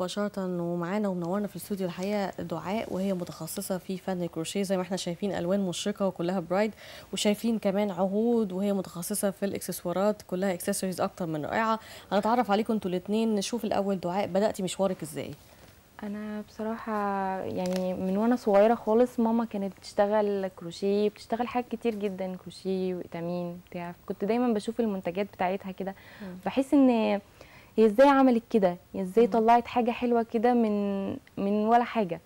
مباشرة ومعانا ومنورنا في الاستوديو الحقيقة دعاء وهي متخصصة في فن الكروشيه زي ما إحنا شايفين ألوان مشرقة وكلها bright وشايفين كمان عهود وهي متخصصة في الإكسسوارات كلها اكسسوارز أكتر من رائعة. هنتعرف عليكم أنتوا الاتنين. نشوف الأول دعاء. بدأتي مشوارك إزاي؟ أنا بصراحة يعني من وأنا صغيرة خالص ماما كانت بتشتغل كروشيه بتشتغل حاجات كتير جدا كروشيه وتأمين بتاع. كنت دايما بشوف المنتجات بتاعتها كده. بحس إن هي إزاي عملت كده هي إزاي طلعت حاجة حلوة كده من من ولا حاجة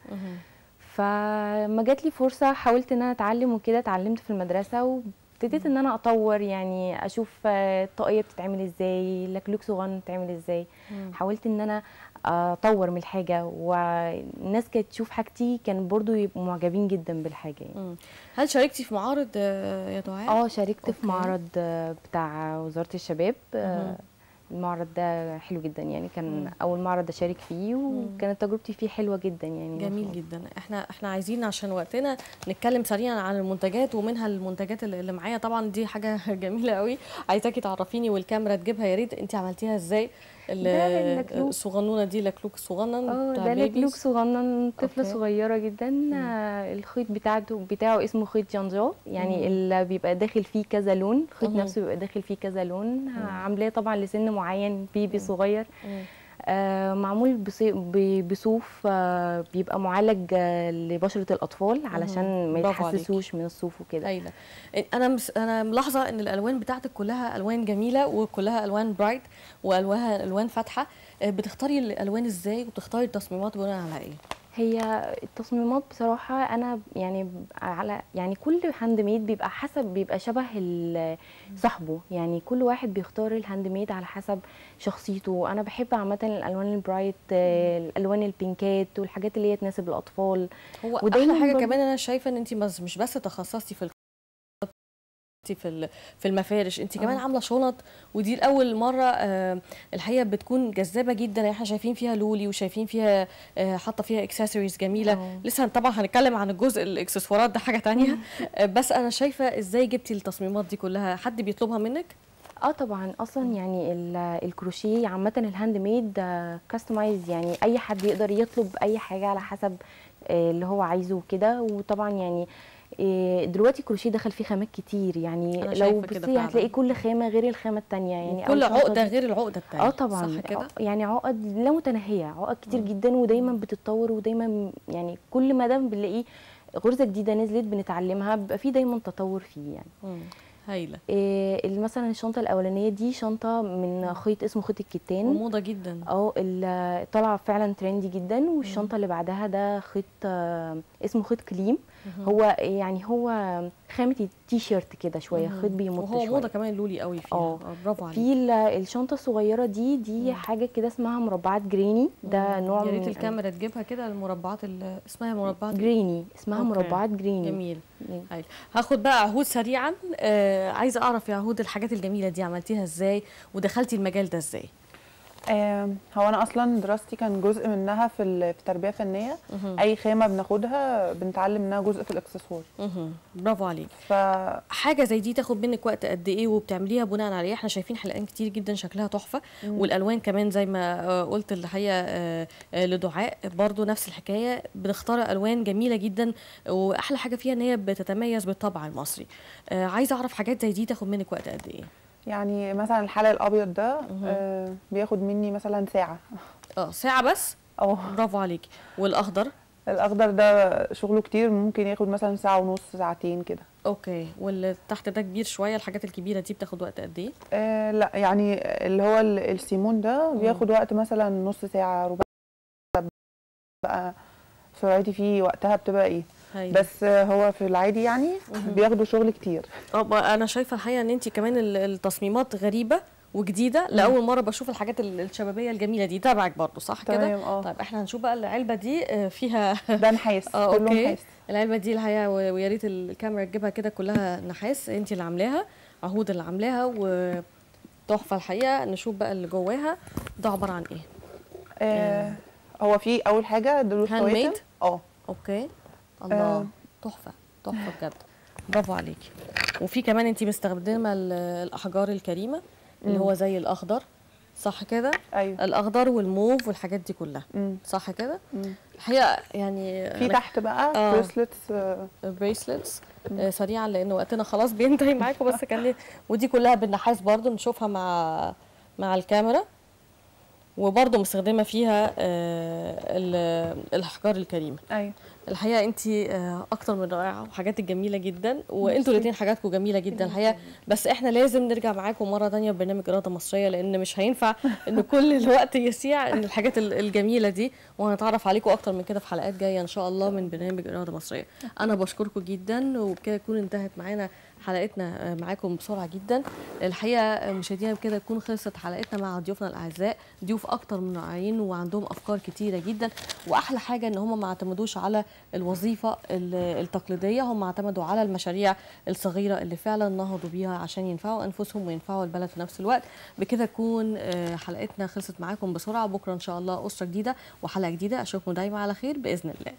فما جات لي فرصة حاولت إن أنا أتعلم وكده اتعلمت في المدرسة وابتديت إن أنا أطور يعني أشوف الطاقيه بتتعمل إزاي لكلوك صغنن بتتعمل إزاي حاولت إن أنا أطور من الحاجة والناس كانت تشوف حاجتي كان برضو يبقوا معجبين جدا بالحاجة يعني مم. هل شاركتي في معارض يا دعاء؟ آه شاركت أوكي. في معرض بتاع وزارة الشباب آه، مهم. المعرض ده حلو جدا يعني. كان مم. أول معرض أشارك فيه وكانت تجربتي فيه حلوة جدا يعني. جميل جدا. إحنا إحنا عايزين عشان وقتنا نتكلم سريعا عن المنتجات ومنها المنتجات اللي معايا. طبعا دي حاجة جميلة قوي عايزاكي تعرفيني والكاميرا تجيبها يا ريت انت عملتيها إزاي. الصغنونه دي لكلوك صغنن آه ده لكلوك. صغنن طفلة okay. صغيرة جدا. آه، الخيط بتاعته بتاعه اسمه خيط جانجو يعني مم. اللي بيبقى داخل فيه كذا لون الخيط. نفسه بيبقى داخل فيه كذا لون. عاملاه طبعا لسن معين baby صغير. آه، معمول بصوف آه، بيبقى معالج آه، لبشرة الأطفال علشان ما. يتحسسوش من الصوف وكده. هايله أنا مس... أنا ملاحظة إن الألوان بتاعتك كلها ألوان جميلة وكلها ألوان bright وألوانها ألوان فاتحة. بتختاري الألوان إزاي وبتختاري التصميمات بناء على إيه؟ هي التصميمات بصراحة أنا يعني على يعني كل handmade بيبقى حسب بيبقى شبه صاحبه. يعني كل واحد بيختار ال handmade على حسب شخصيته. أنا بحب عامة الألوان ال bright الألوان ال pink ات والحاجات اللي هي تناسب الأطفال. هو أحلى حاجة كمان أنا شايفة إن انت مش بس تخصصتي في ال- في في المفارش. انت كمان آه. عاملة شنط ودي لأول مرة آه، الحقيقة بتكون جذابة جدا. يعني إحنا شايفين فيها لولي وشايفين فيها آه، حاطة فيها اكسسوارز جميلة. آه. لسه طبعا هنتكلم عن الجزء الاكسسوارات ده حاجة تانية. آه، بس أنا شايفة إزاي جبتي التصميمات دي كلها؟ حد بيطلبها منك؟ آه طبعا. أصلا يعني ال- الكروشيه عامة ال handmade customize يعني أي حد يقدر يطلب أي حاجة على حسب اللي هو عايزه وكده. وطبعا يعني دلوقتي الكروشيه دخل فيه خامات كتير. يعني لو بصي. هتلاقي كل خامة غير الخامة التانية. يعني كل عقدة غير العقدة التانية. آه طبعا. صح كده؟ آه، يعني عقد لا متناهية. عقد كتير جدا ودايما بتتطور ودايما يعني كل ما دام بنلاقيه غرزة جديدة نزلت بنتعلمها بيبقى في دايما تطور فيه يعني. مم. هايلة. إيه مثلا الشنطة الأولانية دي شنطة من خيط اسمه خيط الكتان. وموضة جدا. آه ال- طالعة فعلا trendy جدا والشنطة اللي بعدها ده خيط آه، اسمه خيط كليم. هو يعني هو خامة التي شيرت كده شوية خيط بيمط وهو موضة كمان لولي قوي فيها. آه. آه، برافو عليك. في ال- الشنطة الصغيرة دي دي حاجة كده اسمها مربعات granny. ده نوع يا ريت الكاميرا تجيبها كده المربعات ال- اسمها مربعات؟ granny اسمها okay. مربعات granny. جميل. هايل. هاخد بقى عهود سريعا. آه عايزة أعرف يا عهود الحاجات الجميلة دي عملتيها إزاي ودخلتي المجال ده إزاي؟ هو أنا أصلا دراستي كان جزء منها في في التربية الفنية. أي خامه بناخدها بنتعلم منها جزء في الاكسسوار. برافو عليك. ف حاجة زي دي تاخد منك وقت قد إيه وبتعمليها بناء على إيه؟ إحنا شايفين حلقان كتير جدا شكلها تحفة. والألوان كمان زي ما آه، قلت الحقيقة آه، آه، لدعاء برضو نفس الحكاية. بنختار ألوان جميلة جدا. وأحلى حاجة فيها إن هي بتتميز بالطبع المصري. عايزة أعرف حاجات زي دي تاخد منك وقت قد إيه؟ يعني مثلا الحلق الأبيض ده آه، بياخد مني مثلا ساعة. آه ساعة بس؟ أو برافو عليكي والأخضر؟ الأخضر ده شغله كتير ممكن ياخد مثلا ساعة ونص ساعتين كده. أوكي. واللي تحت ده كبير شوية الحاجات الكبيرة دي بتاخد وقت قد إيه؟ آه لا يعني اللي هو ال- السيمون ده بياخد وقت مثلا نص ساعة ربع بقى سرعتي فيه وقتها بتبقى إيه؟ هاي. بس آه، هو في العادي يعني بياخدوا شغل كتير. آه أنا شايفة الحقيقة إن انت كمان ال- التصميمات غريبة وجديدة لأول مرة بشوف الحاجات ال- الشبابية الجميلة دي. تابعك برضو صح كده؟ تمام، آه. طيب إحنا هنشوف بقى العلبة دي آه، فيها ده نحاس كله okay. نحاس. العلبة دي الحقيقة ويا ريت الكاميرا تجيبها كده كلها نحاس. انت اللي عاملاها عهود اللي عاملاها وتحفة الحقيقة. نشوف بقى اللي جواها. ده عبارة عن إيه؟ آه هو في أول حاجة دول؟ خواتم آه. okay. الله. آه. تحفة تحفة بجد. برافو عليكي. وفي كمان انت مستخدمة ال- الأحجار الكريمة اللي هو زي الأخضر صح كده؟ أيوه. الأخضر والموف والحاجات دي كلها مم. صح كده. الحقيقة يعني في تحت بقى آه. bracelets بريسلتس سريعا لأن وقتنا خلاص بينتهي معاكم بس كان لي ودي كلها بالنحاس برضو نشوفها مع مع الكاميرا. وبرضو مستخدمة فيها آه، ال- الأحجار الكريمة. أيوه. الحقيقة انت أكتر من رائعة وحاجاتك جميلة جدا وانتوا الاثنين حاجاتكم جميلة جدا الحقيقة. بس إحنا لازم نرجع معاكم مرة تانية ببرنامج إرادة مصرية لأن مش هينفع إن كل الوقت يسيع إن الحاجات ال- الجميلة دي وهنتعرف عليكم أكتر من كده في حلقات جاية إن شاء الله من برنامج إرادة مصرية. أنا بشكركم جدا وبكده تكون انتهت معانا حلقتنا معاكم بسرعة جدا. الحقيقة مشاهدينا بكده تكون خلصت حلقتنا مع ضيوفنا الأعزاء. ضيوف أكتر من رائعين وعندهم أفكار كتيرة جدا. وأحلى حاجة إن هم ما اعتمدوش على الوظيفة ال- التقليدية هم اعتمدوا على المشاريع الصغيرة اللي فعلا نهضوا بيها عشان ينفعوا أنفسهم وينفعوا البلد في نفس الوقت. بكده تكون آه، حلقتنا خلصت معاكم بسرعة. بكرة إن شاء الله أسرة جديدة وحلقة جديدة. أشوفكم دايما على خير بإذن الله.